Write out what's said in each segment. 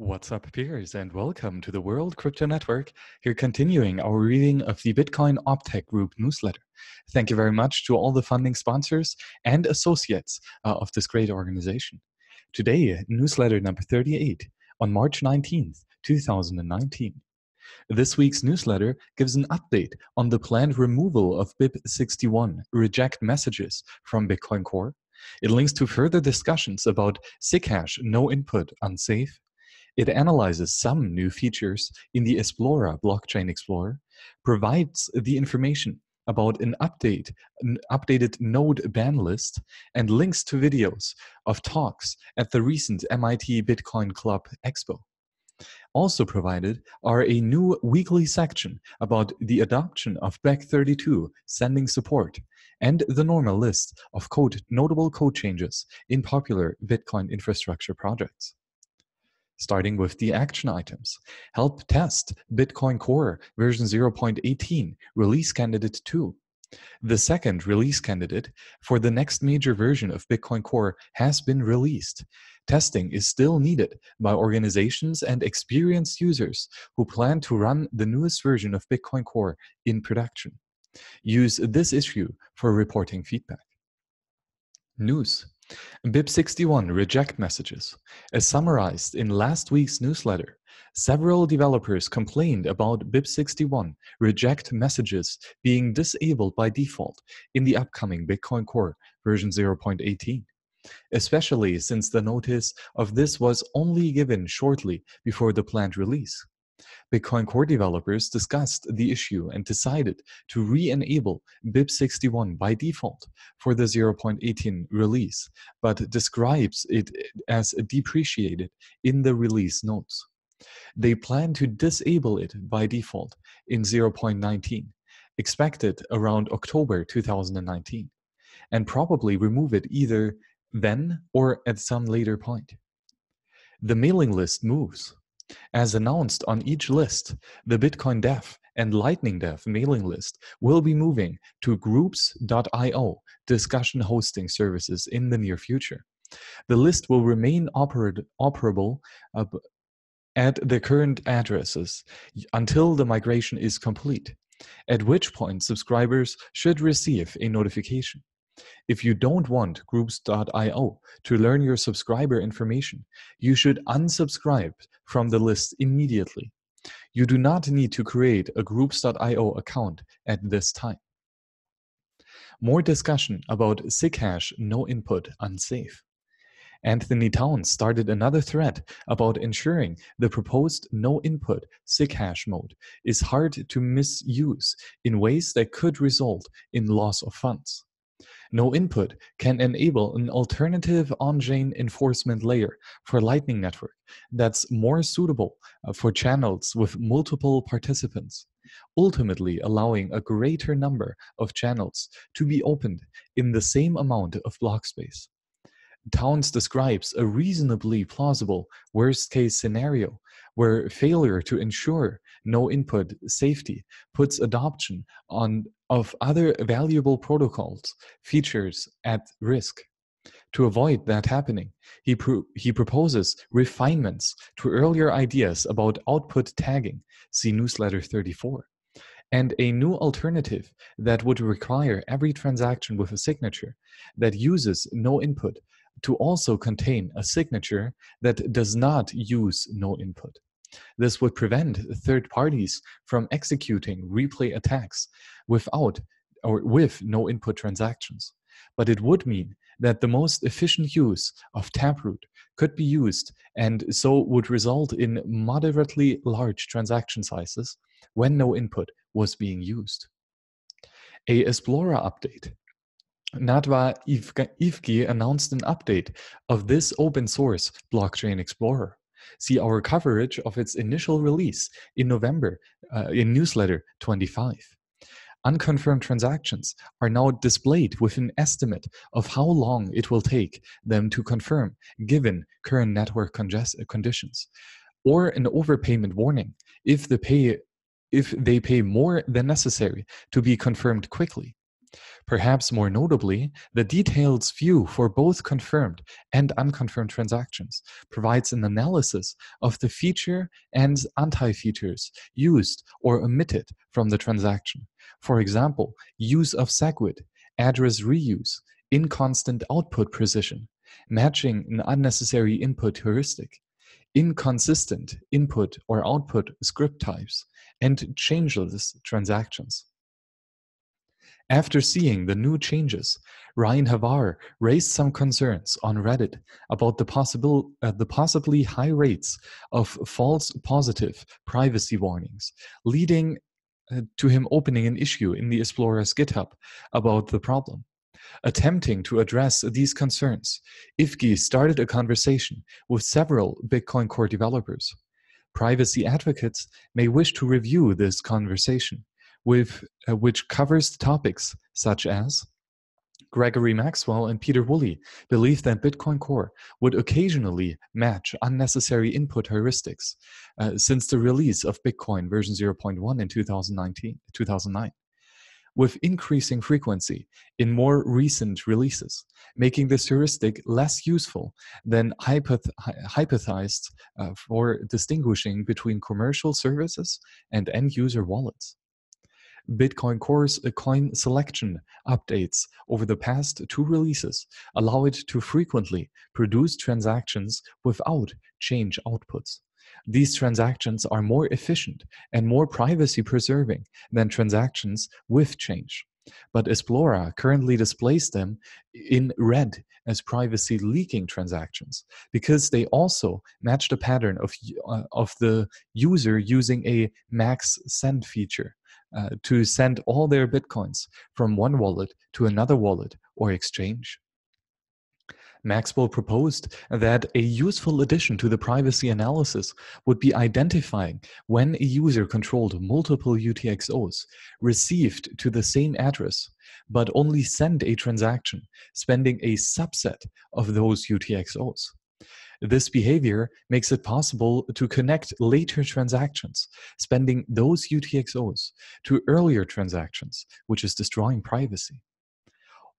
What's up, peers, and welcome to the World Crypto Network. Here, continuing our reading of the Bitcoin Optech Group newsletter. Thank you very much to all the funding sponsors and associates uh, of this great organization. Today, newsletter number 38 on March 19th, 2019. This week's newsletter gives an update on the planned removal of BIP61 reject messages from Bitcoin Core. It links to further discussions about SIG-hash no input unsafe it analyzes some new features in the Esplora blockchain explorer, provides the information about an update, an updated node ban list, and links to videos of talks at the recent MIT Bitcoin Club Expo. Also provided are a new weekly section about the adoption of Bech32 sending support and the normal list of code notable code changes in popular Bitcoin infrastructure projects starting with the action items. Help test Bitcoin Core version 0.18 release candidate 2. The second release candidate for the next major version of Bitcoin Core has been released. Testing is still needed by organizations and experienced users who plan to run the newest version of Bitcoin Core in production. Use this issue for reporting feedback. News BIP61 reject messages. As summarized in last week's newsletter, several developers complained about BIP61 reject messages being disabled by default in the upcoming Bitcoin Core version 0.18, especially since the notice of this was only given shortly before the planned release. Bitcoin Core developers discussed the issue and decided to re-enable BIP61 by default for the 0.18 release, but describes it as depreciated in the release notes. They plan to disable it by default in 0.19, expected around October 2019, and probably remove it either then or at some later point. The mailing list moves as announced on each list, the Bitcoin Dev and Lightning Dev mailing list will be moving to groups.io discussion hosting services in the near future. The list will remain oper operable uh, at the current addresses until the migration is complete, at which point subscribers should receive a notification. If you don't want groups.io to learn your subscriber information, you should unsubscribe from the list immediately. You do not need to create a groups.io account at this time. More discussion about SIG-hash no input unsafe. Anthony Towns started another thread about ensuring the proposed no input SIG-hash mode is hard to misuse in ways that could result in loss of funds. No input can enable an alternative on-chain enforcement layer for Lightning Network that's more suitable uh, for channels with multiple participants, ultimately allowing a greater number of channels to be opened in the same amount of block space. Towns describes a reasonably plausible worst case scenario where failure to ensure no input safety puts adoption on of other valuable protocols features at risk. To avoid that happening, he, pro he proposes refinements to earlier ideas about output tagging, see newsletter 34, and a new alternative that would require every transaction with a signature that uses no input to also contain a signature that does not use no input. This would prevent third parties from executing replay attacks without or with no input transactions. But it would mean that the most efficient use of Taproot could be used and so would result in moderately large transaction sizes when no input was being used. A Esplora update Nadav Ivgi announced an update of this open source blockchain explorer. See our coverage of its initial release in November uh, in newsletter 25. Unconfirmed transactions are now displayed with an estimate of how long it will take them to confirm given current network conditions, or an overpayment warning if, the pay, if they pay more than necessary to be confirmed quickly. Perhaps more notably, the details view for both confirmed and unconfirmed transactions provides an analysis of the feature and anti-features used or omitted from the transaction. For example, use of SegWit, address reuse, inconstant output precision, matching an unnecessary input heuristic, inconsistent input or output script types, and changeless transactions. After seeing the new changes, Ryan Havar raised some concerns on Reddit about the possible, uh, the possibly high rates of false positive privacy warnings, leading uh, to him opening an issue in the Esplora's GitHub about the problem. Attempting to address these concerns, Ivgi started a conversation with several Bitcoin Core developers. Privacy advocates may wish to review this conversation with, uh, which covers topics such as Gregory Maxwell and Pieter Wuille believe that Bitcoin Core would occasionally match unnecessary input heuristics uh, since the release of Bitcoin version 0.1 in 2019, 2009, with increasing frequency in more recent releases, making this heuristic less useful than hypoth- hypothesized uh, for distinguishing between commercial services and end user wallets. Bitcoin Core's coin selection updates over the past two releases allow it to frequently produce transactions without change outputs. These transactions are more efficient and more privacy preserving than transactions with change. But Esplora currently displays them in red as privacy leaking transactions because they also match the pattern of, uh, of the user using a max send feature uh, to send all their bitcoins from one wallet to another wallet or exchange. Maxwell proposed that a useful addition to the privacy analysis would be identifying when a user controlled multiple UTXOs received to the same address, but only send a transaction spending a subset of those UTXOs. This behavior makes it possible to connect later transactions, spending those UTXOs to earlier transactions, which is destroying privacy.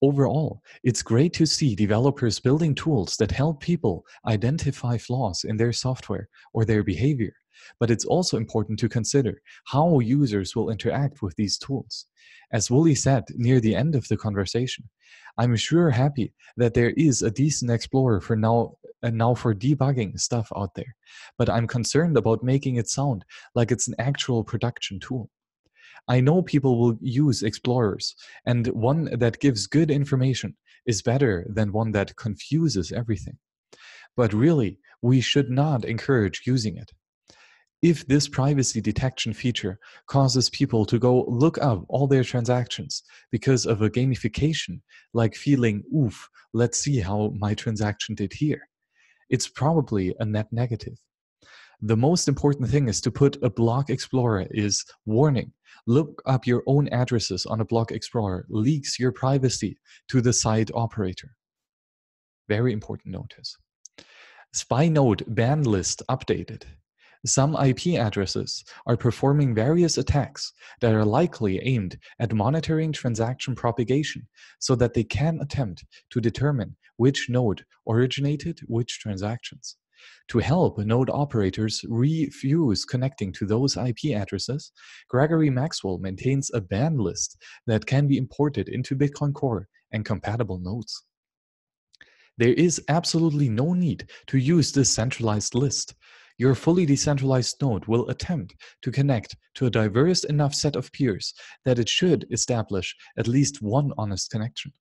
Overall, it's great to see developers building tools that help people identify flaws in their software or their behavior. But it's also important to consider how users will interact with these tools. As Wuille said near the end of the conversation, I'm sure happy that there is a decent explorer for now and now for debugging stuff out there, but I'm concerned about making it sound like it's an actual production tool. I know people will use explorers, and one that gives good information is better than one that confuses everything. But really, we should not encourage using it. If this privacy detection feature causes people to go look up all their transactions because of a gamification, like feeling, oof, let's see how my transaction did here, it's probably a net negative. The most important thing is to put a block explorer is warning. Look up your own addresses on a block explorer, leaks your privacy to the site operator. Very important notice. SpyNode ban list updated. Some IP addresses are performing various attacks that are likely aimed at monitoring transaction propagation so that they can attempt to determine which node originated which transactions. To help node operators refuse connecting to those IP addresses, Gregory Maxwell maintains a ban list that can be imported into Bitcoin Core and compatible nodes. There is absolutely no need to use this centralized list your fully decentralized node will attempt to connect to a diverse enough set of peers that it should establish at least one honest connection.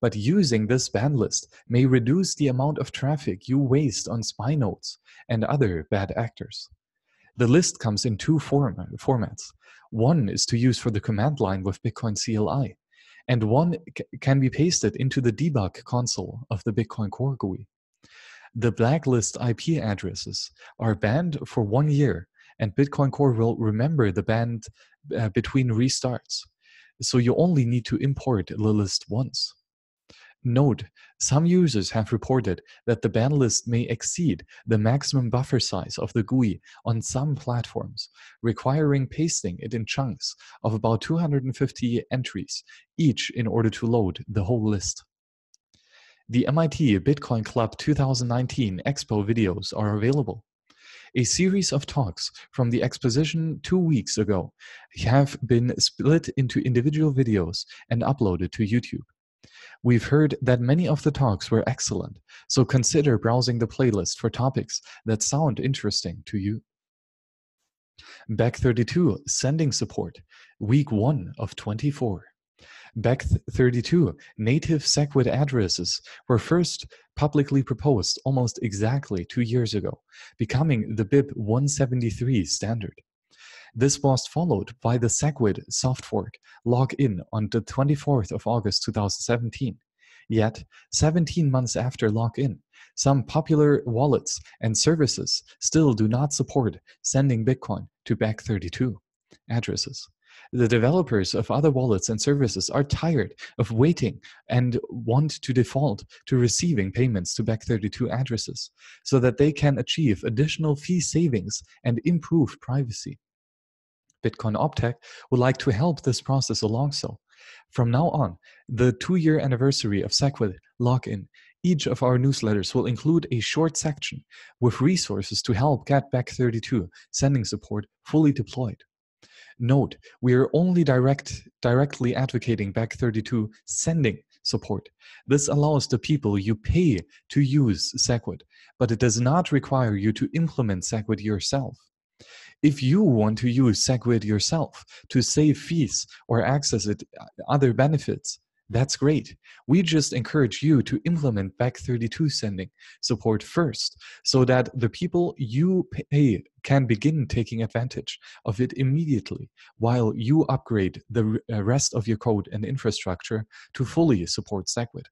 But using this ban list may reduce the amount of traffic you waste on spy nodes and other bad actors. The list comes in two form formats. One is to use for the command line with Bitcoin CLI, and one can be pasted into the debug console of the Bitcoin Core GUI. The blacklist IP addresses are banned for one year, and Bitcoin Core will remember the ban uh, between restarts. So you only need to import the list once. Note, Some users have reported that the ban list may exceed the maximum buffer size of the GUI on some platforms, requiring pasting it in chunks of about 250 entries, each in order to load the whole list. The MIT Bitcoin Club 2019 Expo videos are available. A series of talks from the exposition two weeks ago have been split into individual videos and uploaded to YouTube. We've heard that many of the talks were excellent, so consider browsing the playlist for topics that sound interesting to you. Bech32 sending support, week 1 of 24. Bech32 native SegWit addresses were first publicly proposed almost exactly two years ago, becoming the BIP 173 standard. This was followed by the SegWit soft fork lock-in on the 24th of August 2017. Yet, 17 months after lock-in, some popular wallets and services still do not support sending Bitcoin to Bech32 addresses. The developers of other wallets and services are tired of waiting and want to default to receiving payments to Bech32 addresses so that they can achieve additional fee savings and improve privacy. Bitcoin Optech would like to help this process along so. From now on, the two year anniversary of SegWit lock-in, each of our newsletters will include a short section with resources to help get Bech32 sending support fully deployed. Note, we are only direct, directly advocating Bech32 sending support. This allows the people you pay to use SegWit, but it does not require you to implement SegWit yourself. If you want to use SegWit yourself to save fees or access it, uh, other benefits, that's great. We just encourage you to implement Bech32 sending support first so that the people you pay can begin taking advantage of it immediately while you upgrade the uh, rest of your code and infrastructure to fully support SegWit.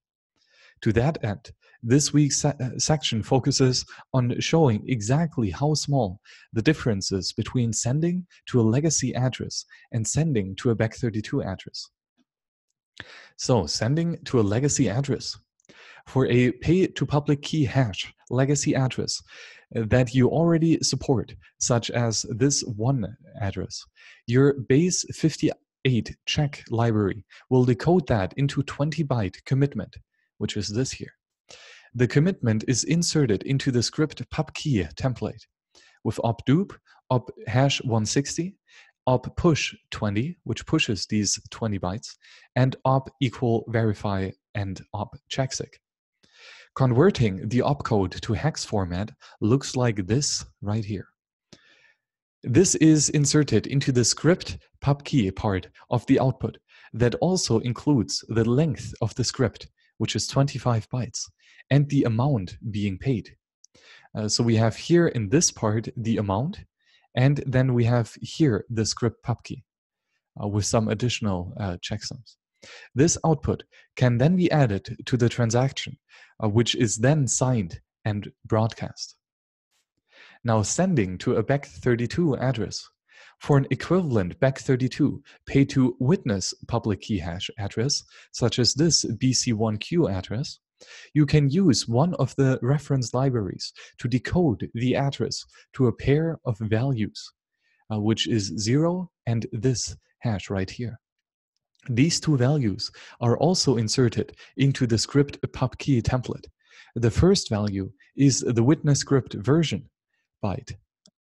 To that end, this week's uh, section focuses on showing exactly how small the differences between sending to a legacy address and sending to a Bech32 address. So sending to a legacy address. For a pay to public key hash legacy address uh, that you already support, such as this one address, your base 58 check library will decode that into 20 byte commitment, which is this here. The commitment is inserted into the script pubkey template with opdupe, op hash 160, op push 20, which pushes these 20 bytes, and op equal verify and op checksig. Converting the opcode to hex format looks like this right here. This is inserted into the script pubkey part of the output that also includes the length of the script, which is 25 bytes, and the amount being paid. Uh, so we have here in this part the amount, and then we have here the script pubkey uh, with some additional uh, checksums. This output can then be added to the transaction, uh, which is then signed and broadcast. Now sending to a Bech32 address. For an equivalent Bech32 pay to witness public key hash address, such as this BC1Q address, you can use one of the reference libraries to decode the address to a pair of values, uh, which is 0 and this hash right here. These two values are also inserted into the script pubkey template. The first value is the witness script version byte,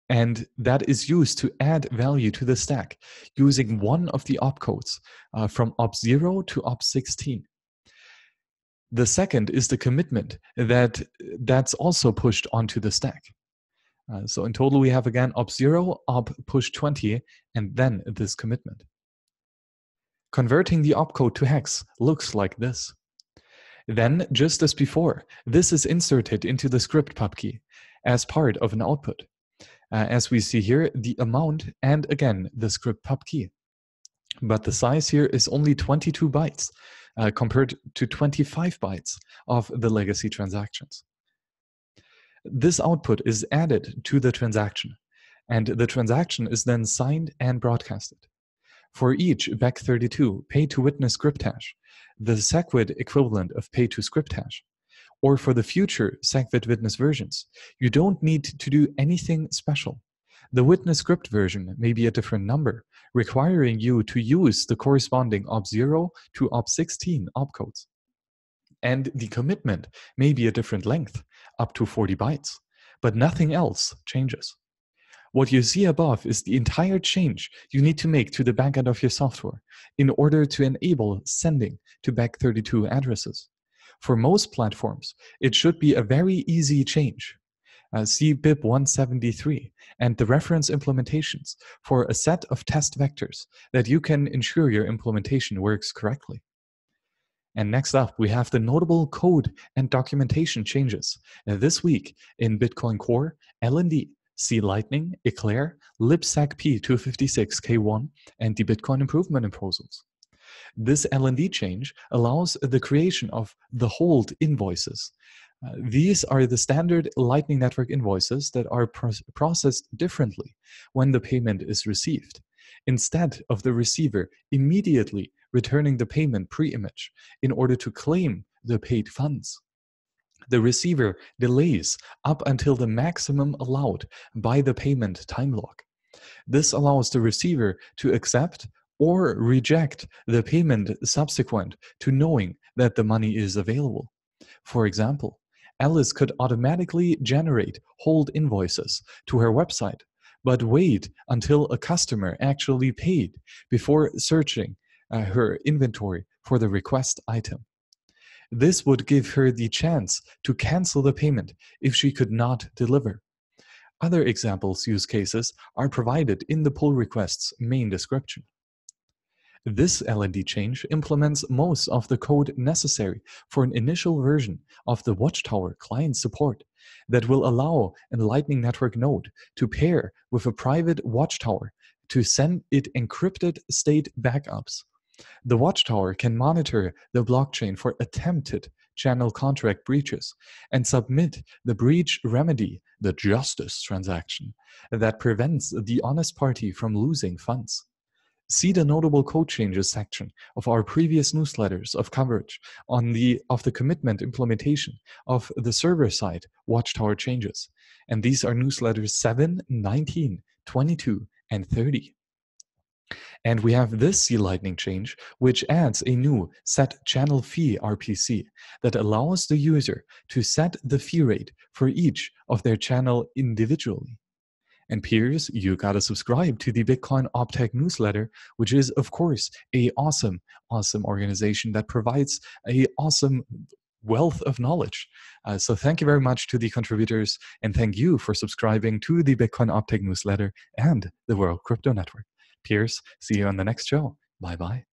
and that is used to add value to the stack using one of the opcodes uh, from op0 to op16. The second is the commitment that that's also pushed onto the stack. Uh, so in total, we have again op0, op push 20, and then this commitment. Converting the opcode to hex looks like this. Then, just as before, this is inserted into the script pubkey as part of an output. Uh, as we see here, the amount and again the script pubkey. But the size here is only 22 bytes, uh, compared to 25 bytes of the legacy transactions. This output is added to the transaction, and the transaction is then signed and broadcasted. For each Bech32 pay to witness script hash, the SegWit equivalent of pay to script hash, or for the future SegWit witness versions, you don't need to do anything special. The witness script version may be a different number, requiring you to use the corresponding OP0 to OP16 opcodes. And the commitment may be a different length, up to 40 bytes, but nothing else changes. What you see above is the entire change you need to make to the backend of your software in order to enable sending to Bech32 addresses. For most platforms, it should be a very easy change. Uh, see BIP 173 and the reference implementations for a set of test vectors that you can ensure your implementation works correctly. And next up, we have the notable code and documentation changes uh, this week in Bitcoin Core, LND, C Lightning, Eclair, libsecp256k1, and the Bitcoin improvement proposals. This LND change allows the creation of the hold invoices. Uh, these are the standard Lightning Network invoices that are pro processed differently when the payment is received. Instead of the receiver immediately returning the payment pre-image in order to claim the paid funds. The receiver delays up until the maximum allowed by the payment time lock. This allows the receiver to accept or reject the payment subsequent to knowing that the money is available. For example, Alice could automatically generate hold invoices to her website, but wait until a customer actually paid before searching uh, her inventory for the request item. This would give her the chance to cancel the payment if she could not deliver. Other examples use cases are provided in the pull request's main description. This LND change implements most of the code necessary for an initial version of the Watchtower client support that will allow a Lightning Network node to pair with a private Watchtower to send it encrypted state backups the Watchtower can monitor the blockchain for attempted channel contract breaches and submit the breach remedy, the justice transaction, that prevents the honest party from losing funds. See the notable code changes section of our previous newsletters of coverage on the of the commitment implementation of the server-side Watchtower changes. And these are newsletters 7, 19, 22, and 30. And we have this C Lightning change, which adds a new set channel fee RPC that allows the user to set the fee rate for each of their channel individually. And peers, you gotta subscribe to the Bitcoin Optech newsletter, which is, of course, a awesome, awesome organization that provides a awesome wealth of knowledge. Uh, so thank you very much to the contributors, and thank you for subscribing to the Bitcoin Optech newsletter and the World Crypto Network. Peers, see you on the next show. Bye bye.